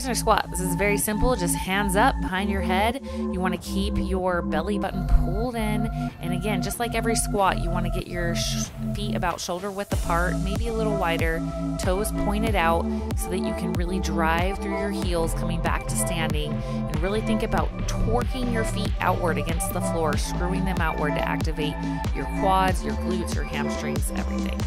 prisoner squat. This is very simple, just hands up behind your head. You want to keep your belly button pulled in. And again, just like every squat, you want to get your sh- feet about shoulder width apart, maybe a little wider, toes pointed out so that you can really drive through your heels coming back to standing. And really think about torquing your feet outward against the floor, screwing them outward to activate your quads, your glutes, your hamstrings, everything.